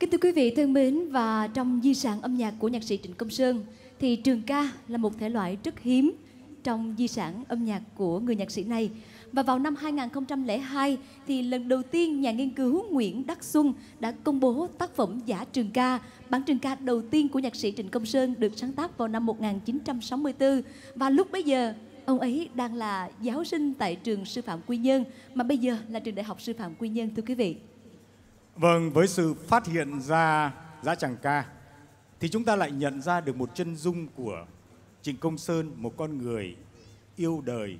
Kính thưa quý vị thân mến và trong di sản âm nhạc của nhạc sĩ Trịnh Công Sơn thì trường ca là một thể loại rất hiếm trong di sản âm nhạc của người nhạc sĩ này. Và vào năm 2002 thì lần đầu tiên nhà nghiên cứu Nguyễn Đắc Xuân đã công bố tác phẩm giả trường ca, bản trường ca đầu tiên của nhạc sĩ Trịnh Công Sơn được sáng tác vào năm 1964 và lúc bấy giờ ông ấy đang là giáo sinh tại trường sư phạm Quy Nhơn mà bây giờ là trường đại học sư phạm Quy Nhơn thưa quý vị. Vâng, với sự phát hiện ra giá chẳng ca thì chúng ta lại nhận ra được một chân dung của Trịnh Công Sơn, một con người yêu đời,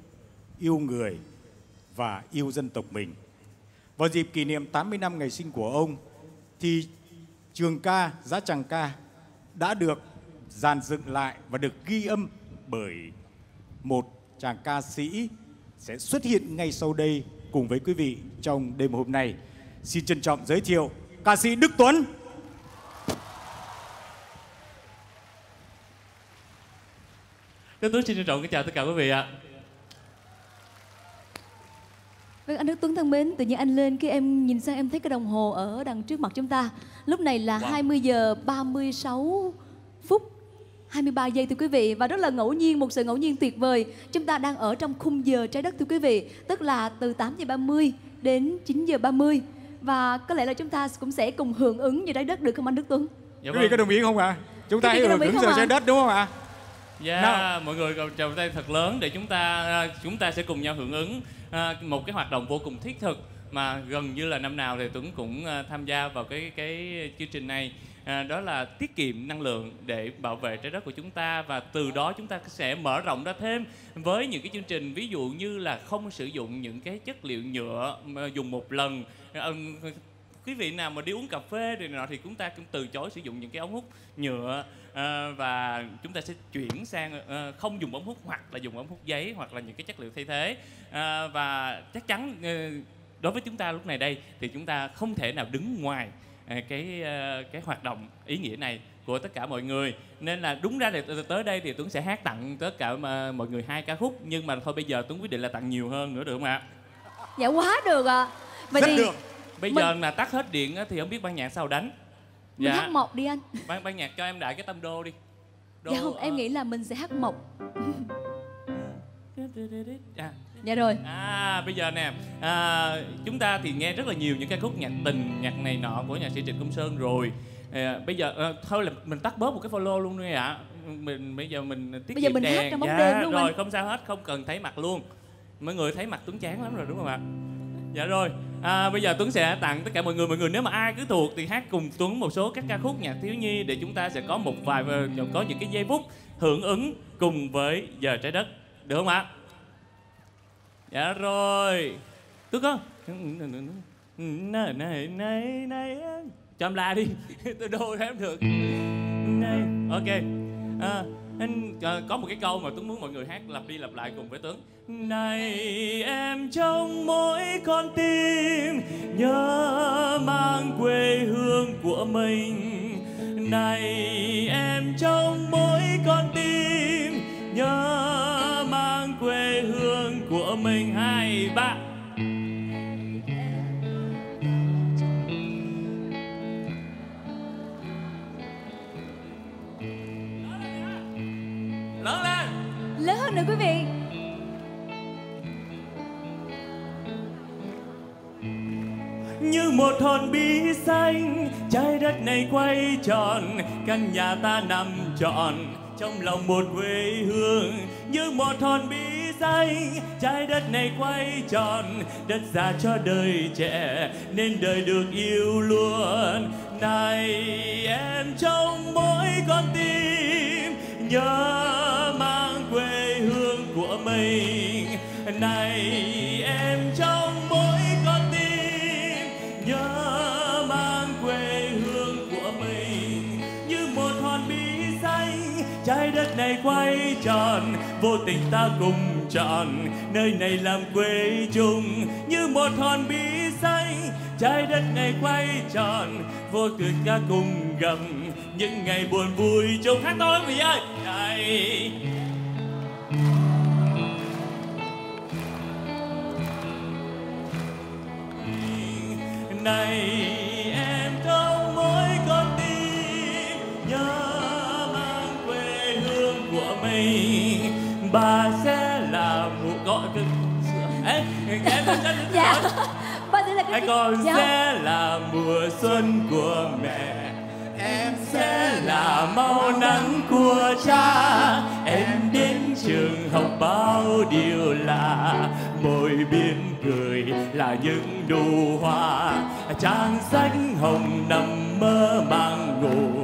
yêu người và yêu dân tộc mình. Vào dịp kỷ niệm 80 năm ngày sinh của ông thì trường ca Giá chàng Ca đã được dàn dựng lại và được ghi âm bởi một chàng ca sĩ sẽ xuất hiện ngay sau đây cùng với quý vị trong đêm hôm nay. Xin trân trọng giới thiệu ca sĩ Đức Tuấn. Đức Tuấn xin trân trọng kính chào tất cả quý vị ạ. Vâng anh Đức Tuấn thân mến, tự nhiên anh lên khi em nhìn sang em thấy cái đồng hồ ở đằng trước mặt chúng ta. Lúc này là Wow. 20 giờ 36 phút 23 giây thưa quý vị và rất là ngẫu nhiên một sự ngẫu nhiên tuyệt vời. Chúng ta đang ở trong khung giờ trái đất thưa quý vị, tức là từ 8 giờ 30 đến 9 giờ 30 và có lẽ là chúng ta cũng sẽ cùng hưởng ứng như trái đất được không anh Đức Tuấn? Dạ Quý vị có đồng ý không ạ? Chúng ta hãy hưởng ứng ạ? trái đất đúng không ạ? Dạ, Nào. mọi người trào tay thật lớn để chúng ta à, chúng ta sẽ cùng nhau hưởng ứng à, một cái hoạt động vô cùng thiết thực mà gần như là năm nào thì Tuấn cũng à, tham gia vào cái cái chương trình này. À, đó là tiết kiệm năng lượng để bảo vệ trái đất của chúng ta và từ đó chúng ta sẽ mở rộng ra thêm với những cái chương trình ví dụ như là không sử dụng những cái chất liệu nhựa dùng một lần Ờ, quý vị nào mà đi uống cà phê thì nọ thì chúng ta cũng từ chối sử dụng những cái ống hút nhựa à, và chúng ta sẽ chuyển sang à, không dùng ống hút hoặc là dùng ống hút giấy hoặc là những cái chất liệu thay thế à, và chắc chắn đối với chúng ta lúc này đây thì chúng ta không thể nào đứng ngoài cái cái hoạt động ý nghĩa này của tất cả mọi người nên là đúng ra thì tới đây thì Tuấn sẽ hát tặng tất cả mà- mọi người hai ca khúc nhưng mà thôi bây giờ Tuấn quyết định là tặng nhiều hơn nữa được không ạ? Dạ quá được ạ. Vậy Rất thì được. Bây Mình- giờ mà tắt hết điện á, thì không biết ban nhạc sao đánh. mình hát mộc đi anh. ban ban nhạc cho em đại cái tâm đô đi. Đô, Dạ không, em ờ, nghĩ là mình sẽ hát mộc. à, Dạ rồi. à bây giờ nè à, chúng ta thì nghe rất là nhiều những ca khúc nhạc tình nhạc này nọ của nhạc sĩ Trịnh Công Sơn rồi à, bây giờ à, thôi là mình tắt bớt một cái follow luôn đi ạ mình bây giờ mình tiết Bây giờ kiệm mình hát đèn. trong bóng dạ, đêm luôn rồi anh. không sao hết không cần thấy mặt luôn mọi người thấy mặt Tuấn chán lắm rồi đúng không ạ dạ rồi. À, bây giờ Tuấn sẽ tặng tất cả mọi người. Mọi người nếu mà ai cứ thuộc thì hát cùng Tuấn một số các ca khúc nhạc thiếu nhi để chúng ta sẽ có một vài ờ, có những cái giây phút hưởng ứng cùng với giờ trái đất. Được không ạ? Dạ rồi. Tuấn ơi, này này này này cho em la đi. Tôi đô em được. Này ok. À, anh ờ, có một cái câu mà Tuấn muốn mọi người hát lặp đi lặp lại cùng với Tuấn này em trong mỗi con tim, nhớ mang quê hương của mình. Này em trong mỗi con tim, nhớ mang quê hương của mình. Hai, ba. Lớn hơn nữa quý vị. như một hòn bí xanh, trái đất này quay tròn, căn nhà ta nằm trọn, trong lòng một quê hương như một hòn bí xanh, trái đất này quay tròn, đất già cho đời trẻ, nên đời được yêu luôn này em trong mỗi con tim, nhớ của mình. Này em trong mỗi con tim, nhớ mang quê hương của mình. Như một hòn bi xanh, trái đất này quay tròn, vô tình ta cùng chọn, nơi này làm quê chung. Như một hòn bi xanh, trái đất này quay tròn, vô tình ta cùng gặp những ngày buồn vui chung. Hát to người ơi. Này. này em trong mỗi con tim nhớ mang quê hương của mình. Bà sẽ là một gọi cái em em sẽ là con dạ. sẽ là mùa xuân của mẹ. Em sẽ là màu nắng của cha. Em đến trường học bao điều lạ. Mỗi biến cười là những nụ hoa. Trang sách hồng nằm mơ màng ngủ.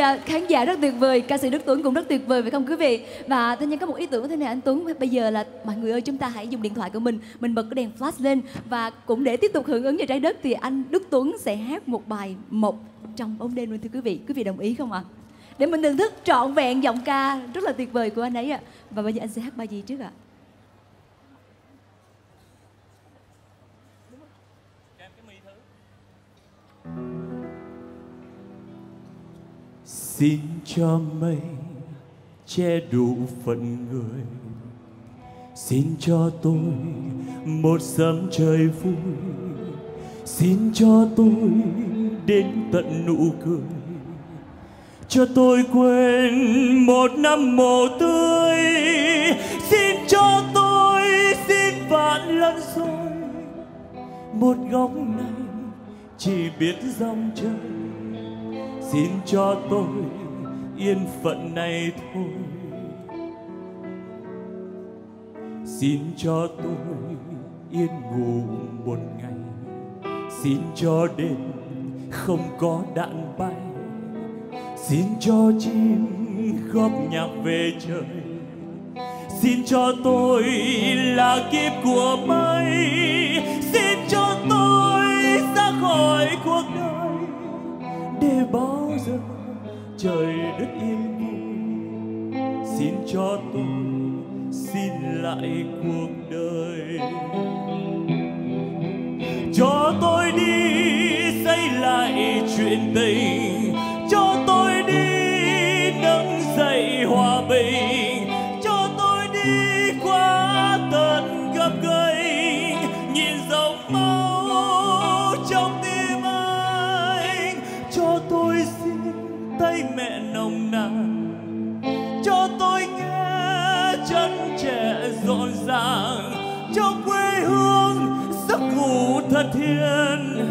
À, khán giả rất tuyệt vời, ca sĩ đức tuấn cũng rất tuyệt vời, phải không quý vị? Và thanh nhân có một ý tưởng thế này anh tuấn, bây giờ là mọi người ơi, chúng ta hãy dùng điện thoại của mình mình bật cái đèn flash lên và cũng để tiếp tục hưởng ứng về trái đất thì anh đức tuấn sẽ hát một bài một trong bóng đêm luôn, thưa quý vị. Quý vị đồng ý không ạ? Để mình thưởng thức trọn vẹn giọng ca rất là tuyệt vời của anh ấy ạ. Và bây giờ anh sẽ hát bài gì trước ạ? Xin cho mây che đủ phận người. Xin cho tôi một sớm trời vui. Xin cho tôi đến tận nụ cười. Cho tôi quên một năm mồ tươi. Xin cho tôi xin vạn lần rồi Một góc này chỉ biết dòng trời xin cho tôi yên phận này thôi. Xin cho tôi yên ngủ một ngày. Xin cho đêm không có đạn bay. Xin cho chim góp nhạc về trời. Xin cho tôi là kiếp của mây. Xin cho tôi ra khỏi trời đất yên vui. Xin cho tôi xin lại cuộc đời. Cho tôi đi xây lại chuyện tình. Thật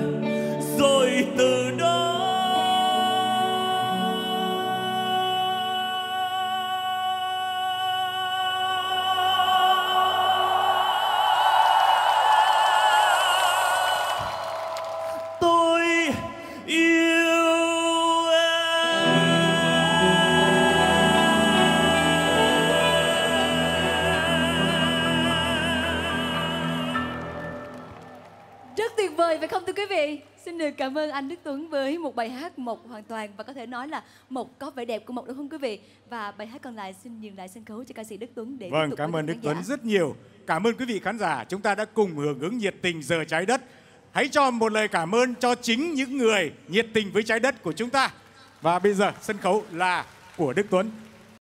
Vời phải không thưa quý vị? Xin được cảm ơn anh Đức Tuấn với một bài hát một hoàn toàn và có thể nói là một có vẻ đẹp của một đúng không quý vị? Và bài hát còn lại xin nhường lại sân khấu cho ca sĩ Đức Tuấn để tiếp Vâng, cảm ơn Đức Tuấn rất nhiều. Cảm ơn quý vị khán giả, chúng ta đã cùng hưởng ứng nhiệt tình giờ trái đất. Hãy cho một lời cảm ơn cho chính những người nhiệt tình với trái đất của chúng ta. Và bây giờ sân khấu là của Đức Tuấn.